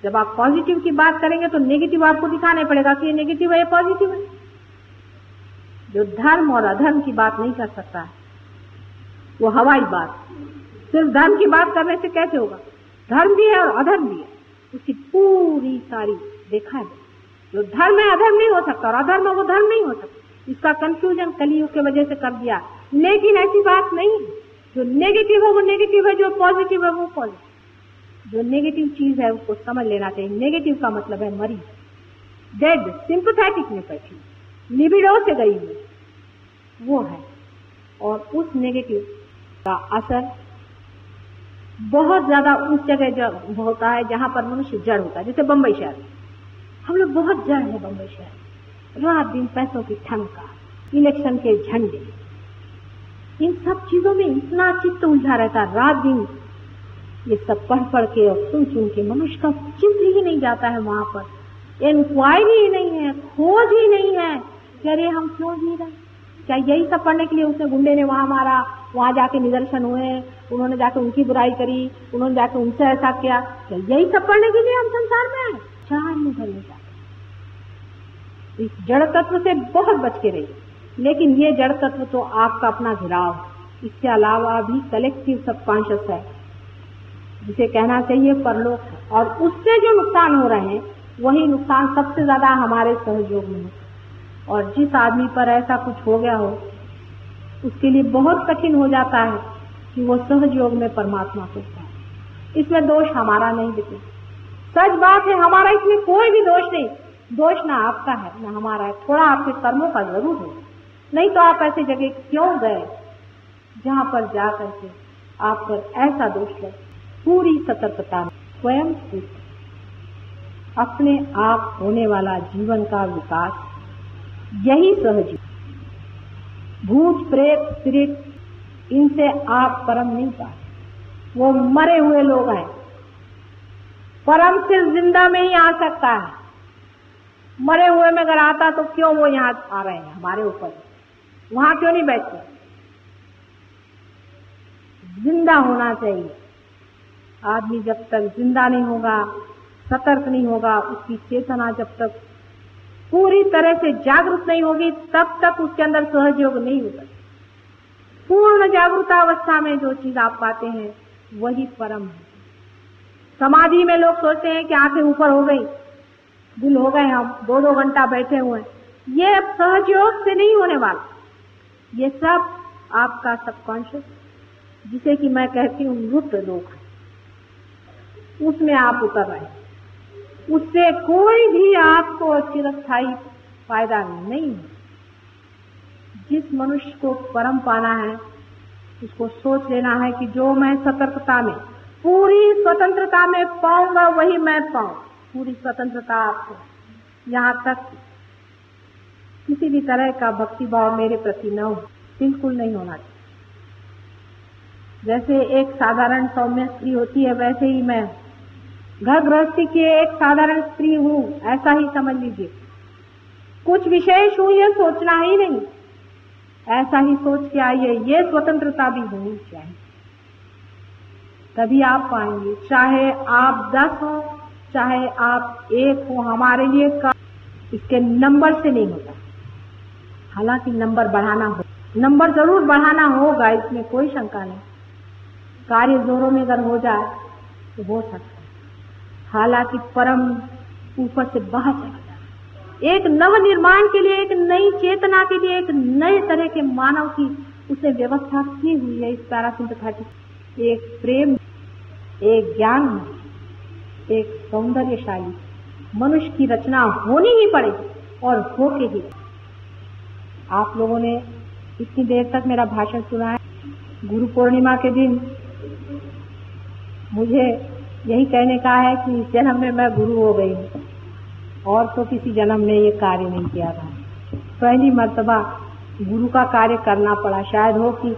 जब आप पॉजिटिव की बात करेंगे तो नेगेटिव आपको दिखाना पड़ेगा कि ये नेगेटिव है ये पॉजिटिव है। जो धर्म और अधर्म की बात नहीं कर सकता है। वो हवाई बात। सिर्फ़ धर्म की बात करने से कैसे होगा? धर्म भी है और अधर्म भी है। उसकी पूरी सारी देखा है। जो धर्म है, अधर्म नहीं हो सकता। और अधर्म है, वो धर्म नहीं हो सकता। इसका कंफ्यूजन कलियुग के वजह से कर दिया। लेकिन ऐसी बात नहीं जो नेगेटिव है, वो नेगेटिव है। जो पॉजिटिव है, वो पॉजिटिव जो नेगेटिव चीज़ है, उसको समझ लेना चाहिए। नेगेटिव का मतलब है मरी। डेड सिंपथेटिक में बैठी। लिबिडो से गई वो है। और उस नेगेटिव का असर बहुत ज़्यादा उस जगह जब होता है जहाँ पर मनुष्य जड़ होता है, जैसे बम्बई शहर। हम लोग बहुत जड़ है बम्बई शहर। रात दिन पैसों की ठनका इलेक्शन के झंडे। इन सब चीज़ों में इतना चित्त उलझा रहता है रात दिन ये सब पढ़ पढ़ के और सुन सुन के मनुष्य का चिंत ही नहीं जाता है वहाँ पर। इंक्वायरी ही नहीं है, खोज ही नहीं है कि हम क्यों जी रहे क्या यही सब पढ़ने के लिए उसने गुंडे ने वहाँ मारा? वहाँ जाके निदर्शन हुए, उन्होंने जाके उनकी बुराई करी, उन्होंने जाके उनसे ऐसा किया। क्या यही सब पढ़ने के लिए हम संसार में आए चार भरने जाते इस जड़ तत्व से बहुत बच के रहिए। लेकिन ये जड़ तत्व तो आपका अपना घिराव। इसके अलावा भी कलेक्टिव सबकॉन्शियस है। जिसे कहना चाहिए परलोक और उससे जो नुकसान हो रहे हैं, वही नुकसान सबसे ज़्यादा हमारे सहयोग में है। और जिस आदमी पर ऐसा कुछ हो गया हो उसके लिए बहुत कठिन हो जाता है कि वो सहज योग में परमात्मा को पाए। इसमें दोष हमारा नहीं दिखे। सच बात है, हमारा इसमें कोई भी दोष नहीं। दोष ना आपका है, ना हमारा है। थोड़ा आपके कर्मों का ज़रूर है। नहीं तो आप ऐसी जगह क्यों गए? जहाँ पर जा करके आप पर ऐसा दोष है। पूरी सतर्कता स्वयं अपने आप होने वाला जीवन का विकास, यही सहज भूत, प्रेत स्पिरिट इनसे आप परम नहीं पाते वो मरे हुए लोग हैं। परम सिर्फ़ ज़िंदा में ही आ सकता है। मरे हुए में अगर आता तो क्यों वो यहाँ आ रहे हैं? हमारे ऊपर। वहाँ क्यों नहीं बैठते? ज़िंदा होना चाहिए। आदमी जब तक ज़िंदा नहीं होगा, सतर्क नहीं होगा, उसकी चेतना जब तक पूरी तरह से जागरूक नहीं होगी, तब तक उसके अंदर सहयोग नहीं होगा। पूर्ण जागरूकता अवस्था में जो चीज़ आप पाते हैं, वही परम है। समाधि में लोग सोचते हैं कि आँखें ऊपर हो गई दिल हो गए हम दो दो घंटा बैठे हुए ये अब सहयोग से नहीं होने वाला। ये सब आपका सबकॉन्शियस जिसे कि मैं कहती हूँ मृत लोग उसमें आप उतर रहे हैं उससे कोई भी आपको चिरस्थाई फ़ायदा नहीं है। जिस मनुष्य को परम पाना है, उसको सोच लेना है कि जो मैं सतर्कता में, पूरी स्वतंत्रता में पाऊँगा, वही मैं पाऊँ। पूरी स्वतंत्रता आपको यहाँ तक किसी भी तरह का भक्ति भाव मेरे प्रति न हो, बिल्कुल नहीं होना चाहिए। जैसे एक साधारण सौम्य स्त्री होती है, वैसे ही मैं घर गृहस्थी की एक साधारण स्त्री हूँ, ऐसा ही समझ लीजिए। कुछ विशेष हूँ यह सोचना ही नहीं। ऐसा ही सोच के आइए, ये स्वतंत्रता भी होनी चाहिए। तभी आप पाएँगे, चाहे आप दस हो, चाहे आप एक हो, हमारे लिए का इसके नंबर से नहीं होता। हालाँकि नंबर बढ़ाना हो, नंबर ज़रूर बढ़ाना होगा, इसमें कोई शंका नहीं। कार्य जोरों में अगर हो जाए तो हो सकता हालाँकि परम ऊपर से बाहर चला जाए एक नव निर्माण के लिए, एक नई चेतना के लिए, एक नए तरह के मानव की उसने व्यवस्था की हुई है इस पैरासिंथेटिक एक प्रेम, एक ज्ञान, एक सौंदर्यशाली। मनुष्य की रचना होनी ही पड़ेगी और होके ही। आप लोगों ने इतनी देर तक मेरा भाषण सुना है। गुरु पूर्णिमा के दिन मुझे यही कहने का है कि इस जन्म में मैं गुरु हो गई हूँ। और तो किसी जन्म में ये कार्य नहीं किया था। पहली मर्तबा गुरु का कार्य करना पड़ा। शायद हो कि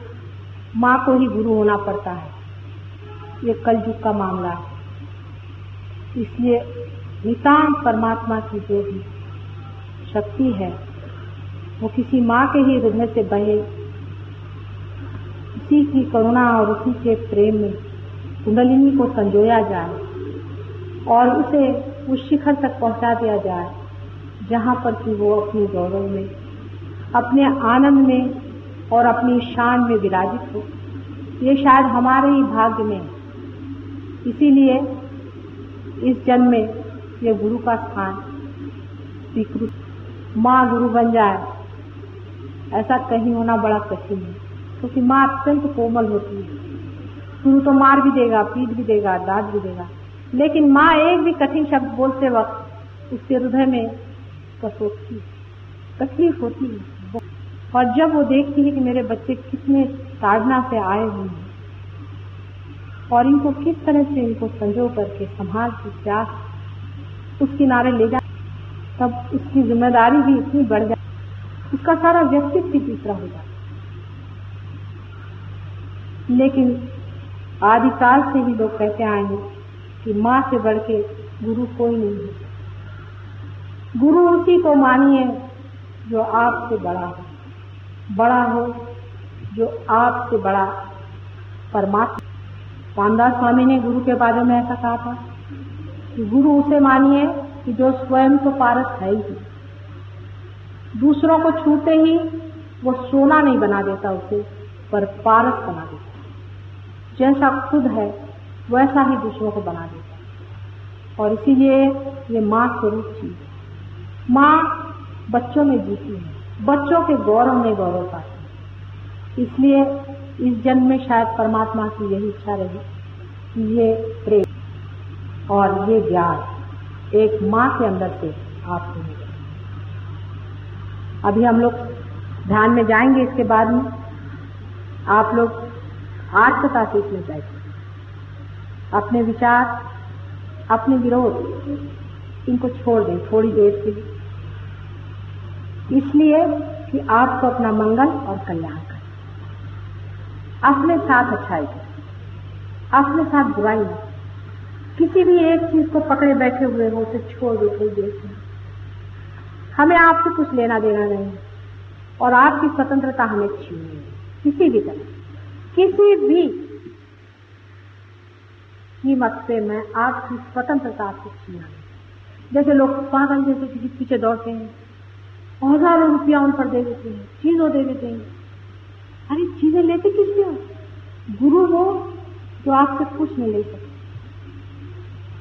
माँ को ही गुरु होना पड़ता है। ये कलयुग का मामला है। इसलिए नितांत परमात्मा की जो भी शक्ति है, वो किसी माँ के ही हृदय से बहे। उसी की करुणा और उसी के प्रेम में कुंडलिनी को संजोया जाए और उसे उस शिखर तक पहुँचा दिया जाए, जहाँ पर कि वो अपने गौरव में, अपने आनंद में और अपनी शान में विराजित हो। ये शायद हमारे ही भाग्य में इसीलिए इस जन्म में ये गुरु का स्थान स्वीकृत। माँ गुरु बन जाए, ऐसा कहीं होना बड़ा कठिन है, क्योंकि माँ अत्यंत कोमल होती है। गुरु तो मार भी देगा, पीट भी देगा दाद भी देगा। लेकिन माँ एक भी कठिन शब्द बोलते वक्त उसके हृदय में कसोटती तकलीफ़ होती है। और जब वो देखती है कि मेरे बच्चे कितने ताड़ना से आए हुए हैं और इनको किस तरह से इनको संजो करके संभाल के प्यास उस किनारे ले जा, तब उसकी ज़िम्मेदारी भी इतनी बढ़ जाए उसका सारा व्यक्तित्व भी दूसरा हो जाता। लेकिन आदिकाल से ही लोग कहते आए हैं कि माँ से बढ़ के गुरु कोई नहीं है। गुरु उसी को मानिए जो आपसे बड़ा हो। बड़ा हो जो आपसे बड़ा परमात्मा। रामदास स्वामी ने गुरु के बारे में ऐसा कहा था कि गुरु उसे मानिए कि जो स्वयं तो पारस है ही। दूसरों को छूते ही वो सोना नहीं बना देता उसे, पर पारस बना देता। जैसा खुद है, वैसा ही दूसरों को बना देता है। और इसीलिए ये माँ स्वरूप चीज़ माँ बच्चों में जीती है, बच्चों के गौरव में गौरव पाती है। इसलिए इस जन्म में शायद परमात्मा की यही इच्छा रही कि ये प्रेम और ये ज्ञान एक माँ के अंदर से आपको मिले। अभी हम लोग ध्यान में जाएँगे इसके बाद में। आप लोग आत्मता सीखने बैठे अपने विचार, अपने विरोध, इनको छोड़ दें, थोड़ी देर के लिए। इसलिए कि आपको अपना मंगल और कल्याण करें। अपने साथ अच्छाई करें। अपने साथ बुराई नहीं किसी भी एक चीज़ को पकड़े बैठे हुए हो, उसे छोड़ दो, थोड़ी देर के हमें आपसे कुछ लेना देना नहीं। और आपकी स्वतंत्रता हमें छीनी किसी भी तरह। किसी भी कीमत से मैं आपकी स्वतंत्रता से छीना जैसे लोग पागल जैसे किसी पीछे दौड़ते हैं, हज़ारों रुपया उन पर दे देते हैं, चीज़ों दे देते हैं। अरे चीज़ें लेते किस लिए गुरु वो जो आपसे कुछ नहीं ले सकते।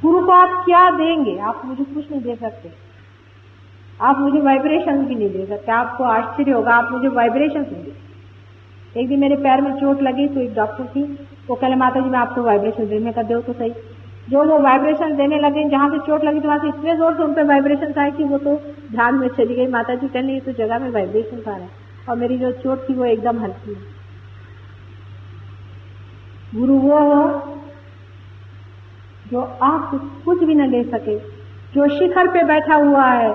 गुरु को आप क्या देंगे? आप मुझे कुछ नहीं दे सकते। आप मुझे वाइब्रेशन भी नहीं दे सकते। आपको आश्चर्य होगा, आप मुझे वाइब्रेशन नहीं दे एक दिन मेरे पैर में चोट लगी तो एक डॉक्टर थी। वो कहले माता जी मैं आपको वाइब्रेशन दे मैं कर दो तो सही। जो वो वाइब्रेशन देने लगे, जहाँ से चोट लगी तो वहाँ से इतने ज़ोर से उन पर वाइब्रेशन था कि वो तो ध्यान में चली गई। माता जी कहने ये तो जगह में वाइब्रेशन आ रहा है। और मेरी जो चोट थी वो एकदम हल्की है। गुरु वो हो जो आप कुछ भी न ले सके, जो शिखर पे बैठा हुआ है,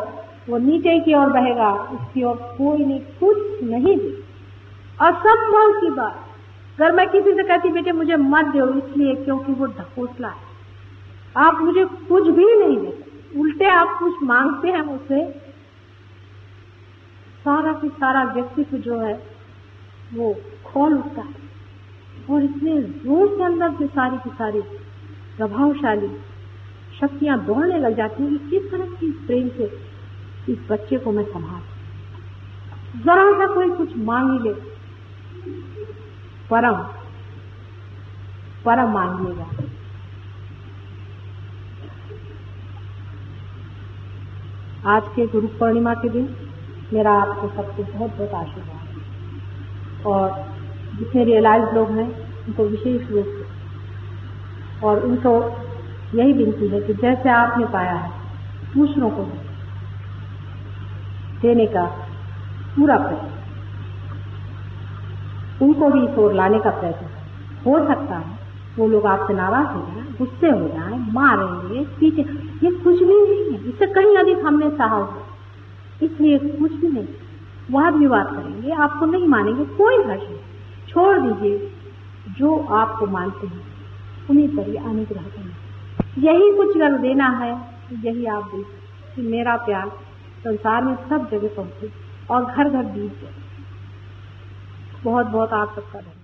वो नीचे की ओर बहेगा, उसकी ओर कोई नहीं, कुछ नहीं दे। असंभव की बात। अगर मैं किसी से कहती, बेटे, मुझे मत दो। इसलिए क्योंकि वो ढकोसला है। आप मुझे कुछ भी नहीं देते। उल्टे आप कुछ मांगते हैं मुझसे। सारा की सारा व्यक्तित्व जो है, वो खोल उठता है। और इतने ज़ोर से अंदर से सारी की सारी प्रभावशाली शक्तियाँ दौड़ने लग जाती हैं। कि किस तरह की प्रेम से इस बच्चे को मैं संभाल जरा सा कोई कुछ मांग ही ले। परम परम मांगिएगा आज के गुरु पूर्णिमा के दिन मेरा आपको सबको बहुत बहुत आशीर्वाद और जितने रियलाइज़ लोग हैं, उनको विशेष रूप से और उनको यही विनती है कि जैसे आपने पाया है, दूसरों को देने का पूरा प्रयत्न। उनको भी इस ओर लाने का प्रयत्न हो। सकता है वो लोग आपसे नाराज़ हो जाए, गुस्से हो जाए, मारेंगे पीछे ये कुछ भी नहीं है। इससे कहीं अधिक हमने सहा हो। इसलिए कुछ भी नहीं। वाद विवाद करेंगे। आपको नहीं मानेंगे कोई हर्ष नहीं। छोड़ दीजिए जो आपको मानते हैं। उन्हीं पर ही अनुग्रह करें। यही कुछ कर देना है। यही आप दे कि मेरा प्यार संसार में सब जगह पहुँचे और घर घर बीत जाए। बहुत बहुत आप सबका